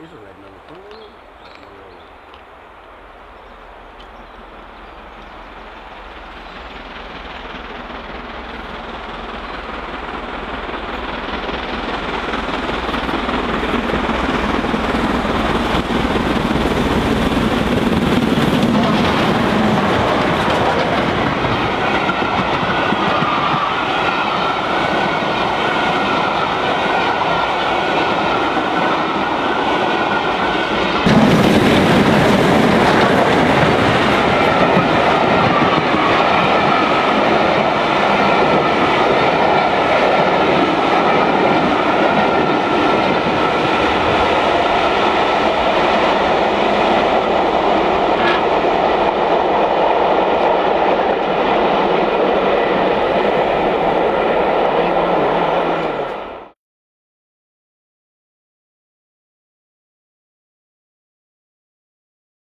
Eso es la tecnología.